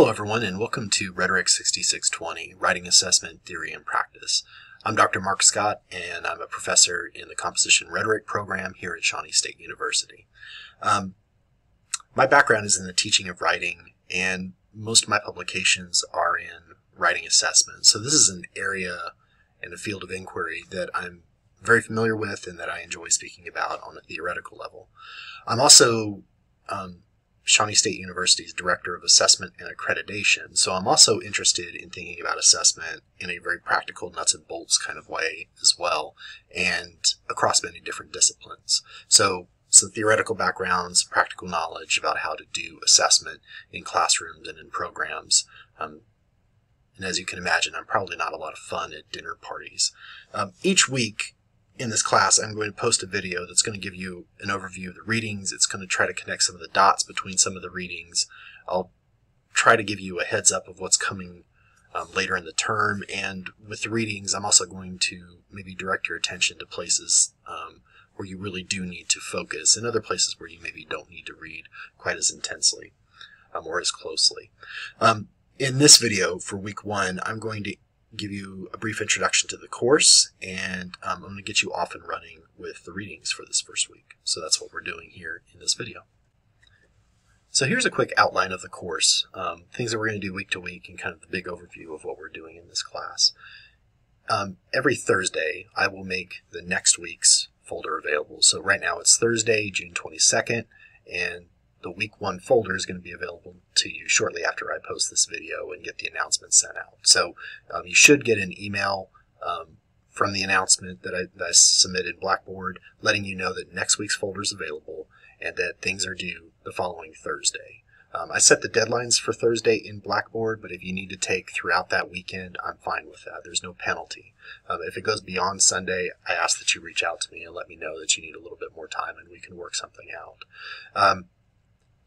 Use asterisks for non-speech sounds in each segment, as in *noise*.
Hello everyone and welcome to Rhetoric 6620, Writing Assessment, Theory and Practice. I'm Dr. Marc Scott and I'm a professor in the Composition Rhetoric program here at Shawnee State University. Um, my background is in the teaching of writing and most of my publications are in writing assessment. So this is an area and a field of inquiry that I'm very familiar with and that I enjoy speaking about on a theoretical level. I'm also um, Shawnee State University's Director of Assessment and Accreditation. So I'm also interested in thinking about assessment in a very practical, nuts and bolts kind of way as well, and across many different disciplines. So some theoretical backgrounds, practical knowledge about how to do assessment in classrooms and in programs. Um, and as you can imagine, I'm probably not a lot of fun at dinner parties. Um, each week, in this class, I'm going to post a video that's going to give you an overview of the readings. It's going to try to connect some of the dots between some of the readings. I'll try to give you a heads up of what's coming um, later in the term. And with the readings, I'm also going to maybe direct your attention to places um, where you really do need to focus and other places where you maybe don't need to read quite as intensely um, or as closely. Um, in this video for week one, I'm going to give you a brief introduction to the course, and um, I'm going to get you off and running with the readings for this first week. So that's what we're doing here in this video. So here's a quick outline of the course, um, things that we're going to do week to week, and kind of the big overview of what we're doing in this class. Um, every Thursday, I will make the next week's folder available. So right now it's Thursday, June 22nd, and the week one folder is going to be available to you shortly after I post this video and get the announcement sent out. So um, you should get an email um, from the announcement that I, that I submitted Blackboard letting you know that next week's folder is available and that things are due the following Thursday. Um, I set the deadlines for Thursday in Blackboard, but if you need to take throughout that weekend, I'm fine with that. There's no penalty. Um, if it goes beyond Sunday, I ask that you reach out to me and let me know that you need a little bit more time and we can work something out. Um,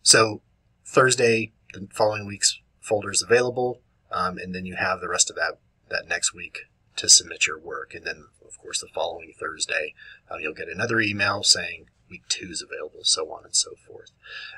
so Thursday, the following week's folder is available, um, and then you have the rest of that that next week to submit your work. And then, of course, the following Thursday, uh, you'll get another email saying week two is available, so on and so forth.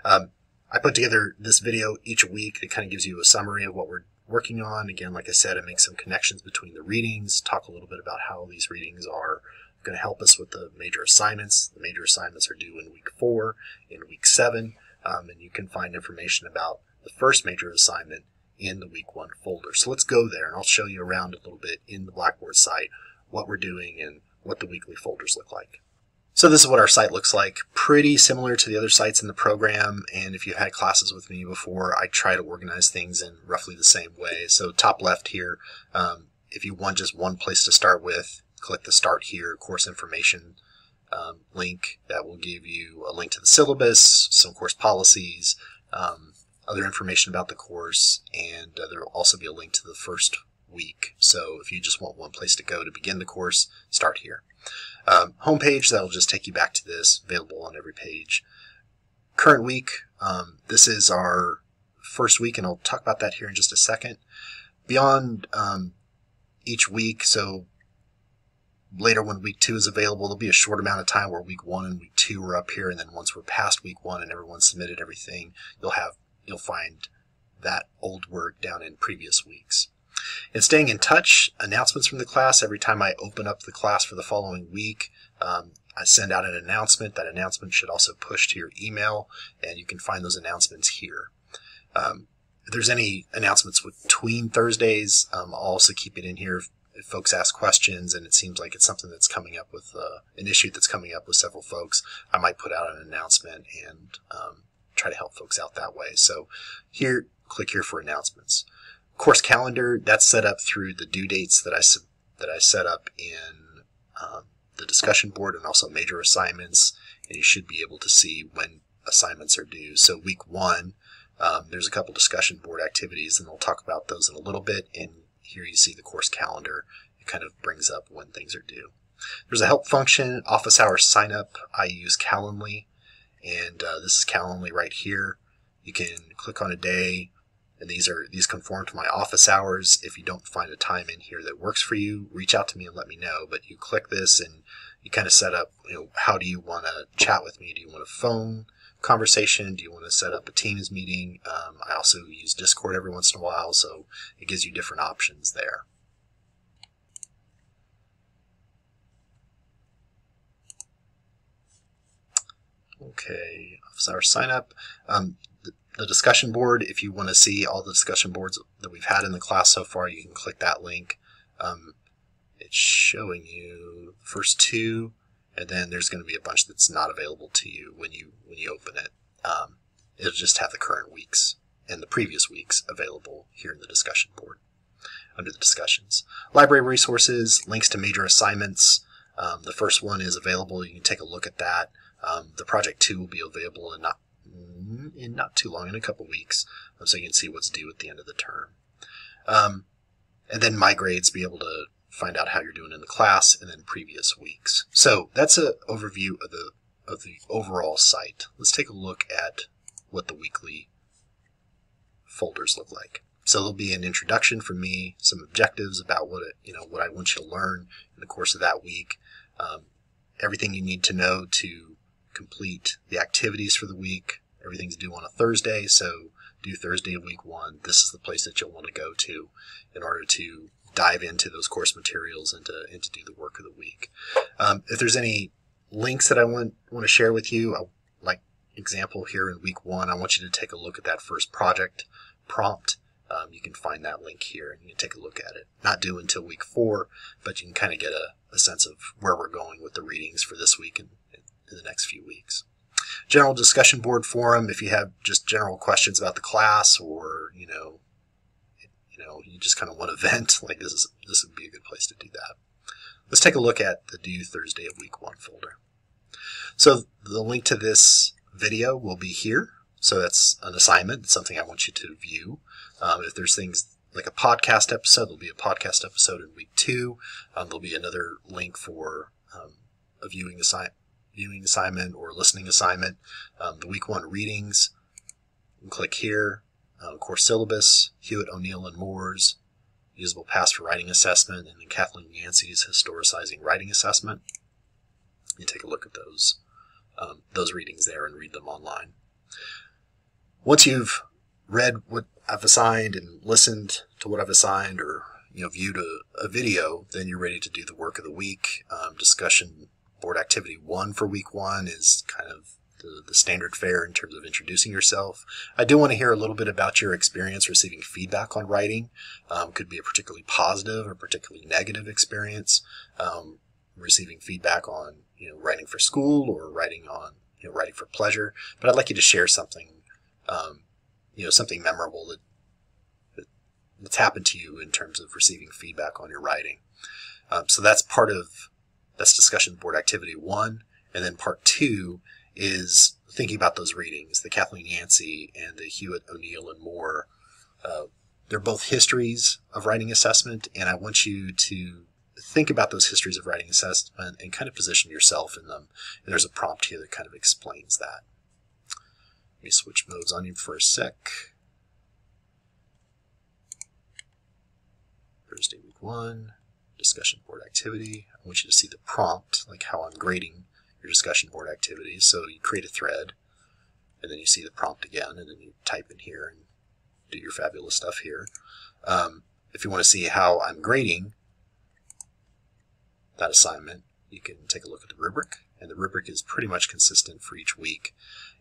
Um, I put together this video each week that kind of gives you a summary of what we're working on. Again, like I said, I make some connections between the readings, talk a little bit about how these readings are going to help us with the major assignments. The major assignments are due in week four, in week seven, um, and you can find information about the first major assignment in the week one folder. So let's go there and I'll show you around a little bit in the Blackboard site what we're doing and what the weekly folders look like. So this is what our site looks like. Pretty similar to the other sites in the program. And if you've had classes with me before, I try to organize things in roughly the same way. So top left here, um, if you want just one place to start with, click the start here, course information um, link that will give you a link to the syllabus, some course policies, um, other information about the course, and uh, there will also be a link to the first week. So if you just want one place to go to begin the course, start here. Um, homepage, that'll just take you back to this, available on every page. Current week, um, this is our first week, and I'll talk about that here in just a second. Beyond um, each week, so later when week two is available, there'll be a short amount of time where week one and week two are up here, and then once we're past week one and everyone submitted everything, you'll have you'll find that old work down in previous weeks. And staying in touch, announcements from the class. Every time I open up the class for the following week, um, I send out an announcement. That announcement should also push to your email, and you can find those announcements here. Um, if there's any announcements between Thursdays, um, I'll also keep it in here if folks ask questions and it seems like it's something that's coming up with uh, an issue that's coming up with several folks, I might put out an announcement and um, try to help folks out that way. So here, click here for announcements. Course calendar that's set up through the due dates that I that I set up in um, the discussion board and also major assignments, and you should be able to see when assignments are due. So week one, um, there's a couple discussion board activities, and we'll talk about those in a little bit. And here you see the course calendar. It kind of brings up when things are due. There's a help function, office hours sign up. I use Calendly, and uh, this is Calendly right here. You can click on a day, and these are these conform to my office hours. If you don't find a time in here that works for you, reach out to me and let me know. But you click this, and you kind of set up. You know, how do you want to chat with me? Do you want a phone conversation? Do you want to set up a Teams meeting? Um, I also use Discord every once in a while, so it gives you different options there. Okay, so our sign up. Um, the, the discussion board, if you want to see all the discussion boards that we've had in the class so far, you can click that link. Um, it's showing you the first two, and then there's going to be a bunch that's not available to you when you when you open it. Um, it'll just have the current weeks and the previous weeks available here in the discussion board under the discussions. Library resources, links to major assignments. Um, the first one is available. You can take a look at that. Um, the project two will be available in not in not too long, in a couple weeks, um, so you can see what's due at the end of the term. Um, and then my grades, be able to find out how you're doing in the class, and then previous weeks. So that's an overview of the of the overall site. Let's take a look at what the weekly folders look like. So there'll be an introduction from me, some objectives about what it, you know what I want you to learn in the course of that week, um, everything you need to know to complete the activities for the week. Everything's due on a Thursday, so do Thursday of week one. This is the place that you'll want to go to in order to dive into those course materials and to, and to do the work of the week. Um, if there's any links that I want, want to share with you, I, like example here in week one, I want you to take a look at that first project prompt. Um, you can find that link here and you can take a look at it. Not due until week four, but you can kind of get a, a sense of where we're going with the readings for this week and in the next few weeks. General discussion board forum, if you have just general questions about the class or, you know, know, you just kind of want to *laughs* vent, like this is this would be a good place to do that. Let's take a look at the due Thursday of week one folder. So the link to this video will be here. So that's an assignment, something I want you to view. Um, if there's things like a podcast episode, there'll be a podcast episode in week two. Um, there'll be another link for um, a viewing, assi- viewing assignment or listening assignment. Um, the week one readings, click here uh, course syllabus, Huot, O'Neill, and Moore's usable past for writing assessment, and then Kathleen Yancey's historicizing writing assessment. You take a look at those um, those readings there and read them online. Once you've read what I've assigned and listened to what I've assigned, or you know viewed a, a video, then you're ready to do the work of the week. Um, discussion board activity one for week one is kind of the, the standard fare in terms of introducing yourself. I do want to hear a little bit about your experience receiving feedback on writing. Um, could be a particularly positive or particularly negative experience. Um, receiving feedback on you know writing for school or writing on you know writing for pleasure. But I'd like you to share something um, you know something memorable that, that, that's happened to you in terms of receiving feedback on your writing. Um, so that's part of that's discussion board activity one, and then part two is thinking about those readings, the Kathleen Yancey and the Huot, O'Neill, and Moore. Uh, they're both histories of writing assessment, and I want you to think about those histories of writing assessment and kind of position yourself in them. And there's a prompt here that kind of explains that. Let me switch modes on you for a sec. Thursday week one, discussion board activity. I want you to see the prompt, like how I'm grading your discussion board activities. So you create a thread, and then you see the prompt again, and then you type in here and do your fabulous stuff here. Um, if you want to see how I'm grading that assignment, you can take a look at the rubric, and the rubric is pretty much consistent for each week.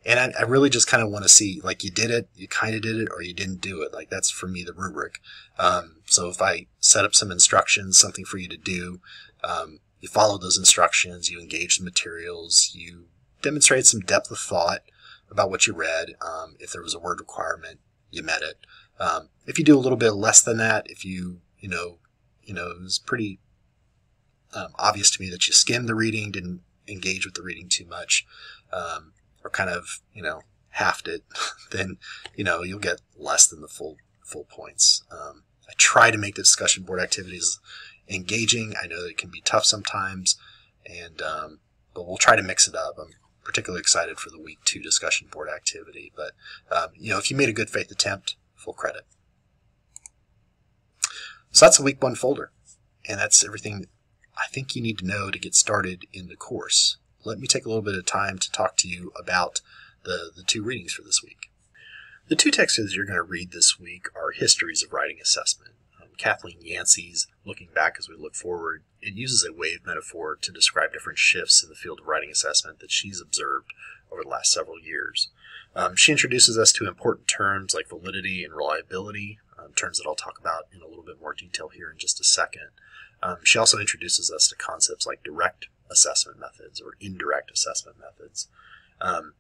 And I, I really just kind of want to see, like, you did it, you kind of did it, or you didn't do it. Like, that's for me the rubric. Um, so if I set up some instructions, something for you to do, um, you follow those instructions, you engage the materials, you demonstrate some depth of thought about what you read. Um, if there was a word requirement, you met it. Um, if you do a little bit less than that, if you, you know, you know, it was pretty um, obvious to me that you skimmed the reading, didn't engage with the reading too much, um, or kind of, you know, halved it, *laughs* then, you know, you'll get less than the full, full points. Um, I try to make the discussion board activities engaging. I know that it can be tough sometimes, and um, but we'll try to mix it up. I'm particularly excited for the week two discussion board activity. But um, you know, if you made a good faith attempt, full credit. So that's the week one folder, and that's everything I think you need to know to get started in the course. Let me take a little bit of time to talk to you about the, the two readings for this week. The two texts that you're going to read this week are Histories of Writing Assessment. Kathleen Yancey's Looking Back as We Look Forward. It uses a wave metaphor to describe different shifts in the field of writing assessment that she's observed over the last several years. Um, she introduces us to important terms like validity and reliability, um, terms that I'll talk about in a little bit more detail here in just a second. Um, she also introduces us to concepts like direct assessment methods or indirect assessment methods. Um,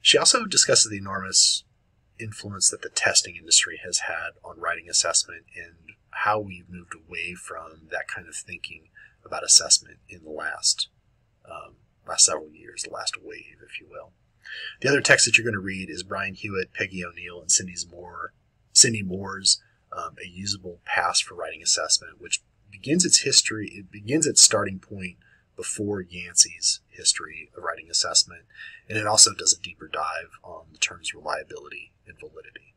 she also discusses the enormous influence that the testing industry has had on writing assessment and how we've moved away from that kind of thinking about assessment in the last um, last several years, the last wave, if you will. The other text that you're going to read is Brian Huot, Peggy O'Neill, and Cindy's Moore, Cindy Moore's um, A Usable Past for Writing Assessment, which begins its history, it begins its starting point before Yancey's history of writing assessment, and it also does a deeper dive on the terms reliability and validity.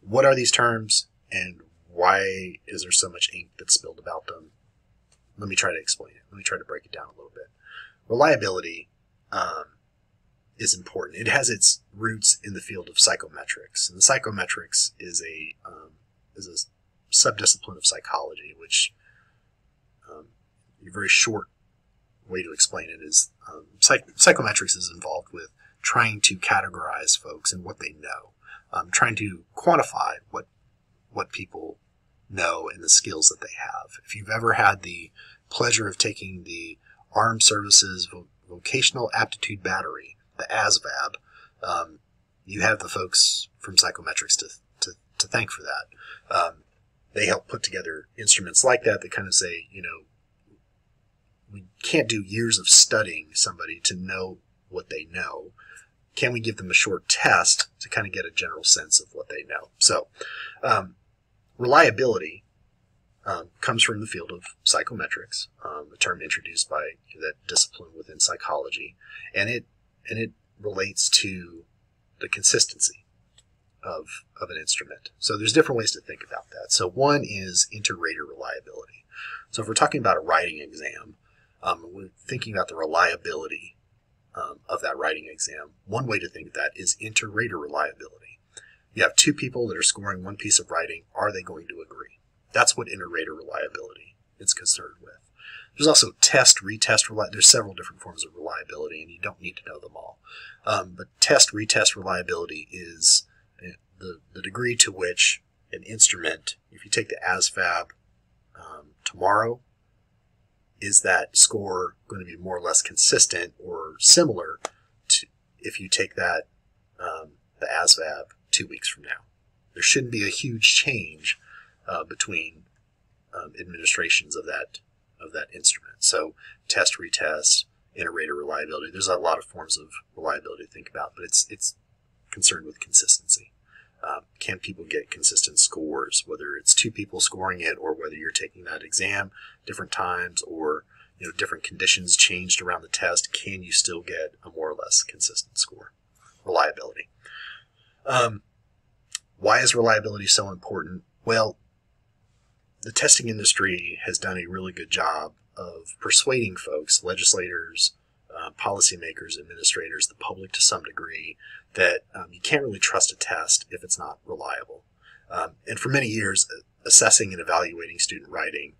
What are these terms, and why is there so much ink that's spilled about them? Let me try to explain it. Let me try to break it down a little bit. Reliability um, is important. It has its roots in the field of psychometrics, and the psychometrics is a um, is a subdiscipline of psychology, which um, a very short way to explain it is um, psych- psychometrics is involved with trying to categorize folks and what they know, um, trying to quantify what what people know and the skills that they have. If you've ever had the pleasure of taking the Armed Services Vo- Vocational Aptitude Battery, the ASVAB, um, you have the folks from psychometrics to, to, to thank for that. Um, they help put together instruments like that that kind of say, you know, we can't do years of studying somebody to know what they know. Can we give them a short test to kind of get a general sense of what they know? So, um, reliability um, comes from the field of psychometrics, um, a term introduced by that discipline within psychology, and it and it relates to the consistency of of an instrument. So there's different ways to think about that. So one is inter-rater reliability. So if we're talking about a writing exam, um, we're thinking about the reliability um, of that writing exam. One way to think of that is inter-rater reliability. You have two people that are scoring one piece of writing. Are they going to agree? That's what inter-rater reliability is concerned with. There's also test, retest, reliability. There's several different forms of reliability, and you don't need to know them all. Um, but test, retest reliability is eh, the, the degree to which an instrument, if you take the ASVAB um, tomorrow is that score going to be more or less consistent or similar to if you take that um, the ASVAB two weeks from now? There shouldn't be a huge change uh, between um, administrations of that of that instrument. So test, retest, inter-rater reliability. There's a lot of forms of reliability to think about, but it's it's concerned with consistency. Um, can people get consistent scores, whether it's two people scoring it or whether you're taking that exam different times or you know different conditions changed around the test? Can you still get a more or less consistent score? Reliability. Um, why is reliability so important? Well, the testing industry has done a really good job of persuading folks, legislators, uh, policymakers, administrators, the public to some degree, that um, you can't really trust a test if it's not reliable. Um, and for many years, assessing and evaluating student writing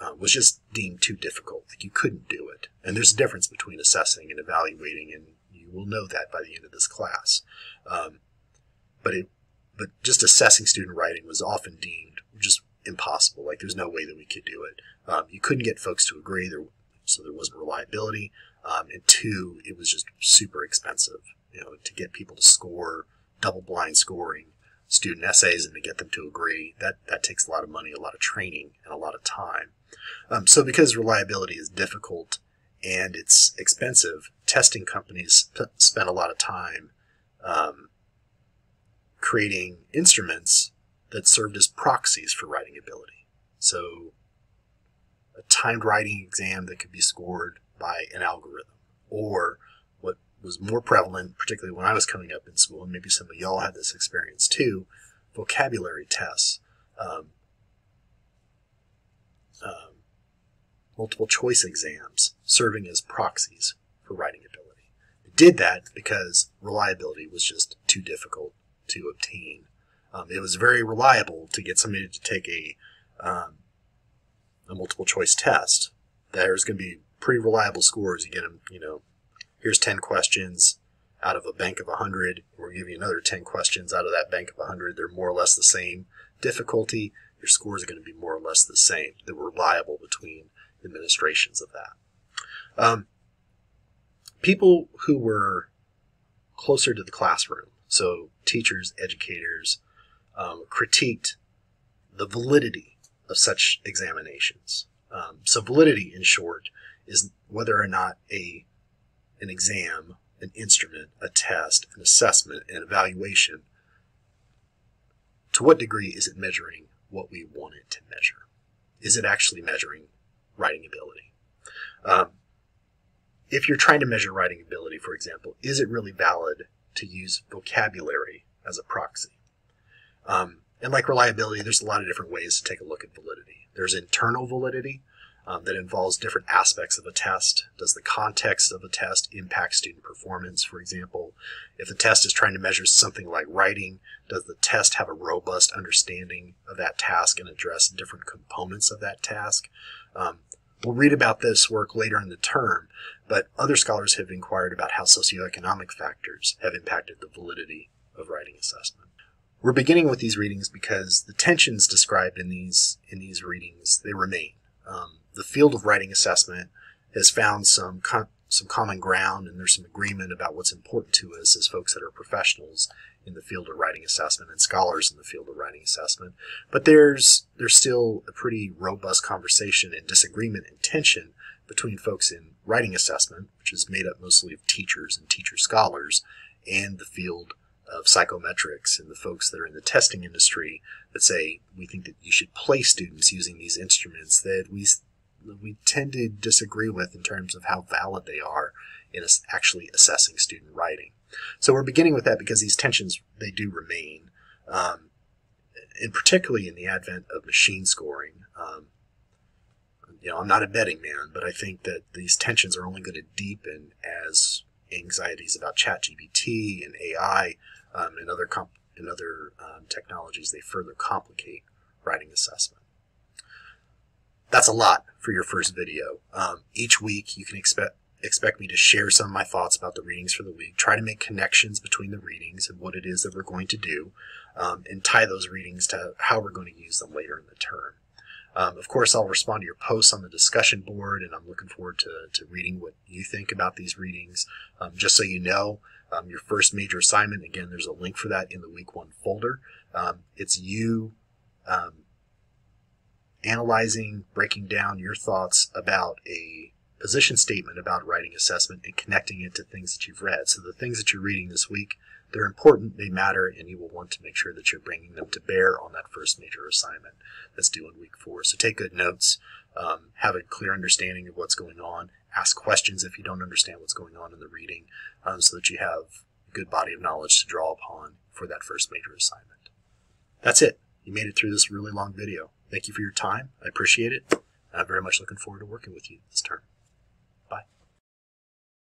uh, was just deemed too difficult. Like you couldn't do it. And there's a difference between assessing and evaluating, and you will know that by the end of this class. Um, but it, but just assessing student writing was often deemed just impossible. Like there's no way that we could do it. Um, you couldn't get folks to agree. There, so there wasn't reliability. Um, and two, it was just super expensive. You know, to get people to score double blind scoring student essays and to get them to agree that that takes a lot of money, a lot of training, and a lot of time. Um, so because reliability is difficult and it's expensive, testing companies p- spend a lot of time um, creating instruments that served as proxies for writing ability. So a timed writing exam that could be scored by an algorithm or what was more prevalent, particularly when I was coming up in school, and maybe some of y'all had this experience too, vocabulary tests, um, um, multiple choice exams serving as proxies for writing ability. They did that because reliability was just too difficult to obtain. Um, it was very reliable to get somebody to take a um, a multiple choice test. There's going to be pretty reliable scores. You get them, you know, here's 10 questions out of a bank of 100. We're giving you another 10 questions out of that bank of 100. They're more or less the same difficulty. Your scores are going to be more or less the same. They're reliable between administrations of that. Um, people who were closer to the classroom, so teachers, educators, um, critiqued the validity of such examinations. Um, so validity, in short, is whether or not a an exam, an instrument, a test, an assessment, an evaluation, to what degree is it measuring what we want it to measure? Is it actually measuring writing ability? Um, if you're trying to measure writing ability, for example, is it really valid to use vocabulary as a proxy? Um, and like reliability, there's a lot of different ways to take a look at validity. There's internal validity um, that involves different aspects of a test. Does the context of a test impact student performance, for example? If the test is trying to measure something like writing, does the test have a robust understanding of that task and address different components of that task? Um, we'll read about this work later in the term, but other scholars have inquired about how socioeconomic factors have impacted the validity of writing assessment. We're beginning with these readings because the tensions described in these in these readings they remain. Um, the field of writing assessment has found some some common ground, and there's some agreement about what's important to us as folks that are professionals in the field of writing assessment and scholars in the field of writing assessment. But there's there's still a pretty robust conversation and disagreement and tension between folks in writing assessment, which is made up mostly of teachers and teacher scholars, and the field of psychometrics and the folks that are in the testing industry that say we think that you should place students using these instruments that we we tend to disagree with in terms of how valid they are in actually assessing student writing. So we're beginning with that because these tensions they do remain, um, and particularly in the advent of machine scoring. Um, you know, I'm not a betting man, but I think that these tensions are only going to deepen as anxieties about ChatGPT and AI um, and other comp- and other um, technologies they further complicate writing assessment. That's a lot for your first video. Um, each week, you can expect expect me to share some of my thoughts about the readings for the week, try to make connections between the readings and what it is that we're going to do, um, and tie those readings to how we're going to use them later in the term. Um, of course, I'll respond to your posts on the discussion board, and I'm looking forward to, to reading what you think about these readings. Um, just so you know, um, your first major assignment, again, there's a link for that in the week one folder. Um, it's you um, analyzing, breaking down your thoughts about a position statement about writing assessment and connecting it to things that you've read. So the things that you're reading this week, they're important, they matter, and you will want to make sure that you're bringing them to bear on that first major assignment that's due in week four. So take good notes, um, have a clear understanding of what's going on, ask questions if you don't understand what's going on in the reading, um, so that you have a good body of knowledge to draw upon for that first major assignment. That's it. You made it through this really long video. Thank you for your time. I appreciate it. I'm very much looking forward to working with you this term.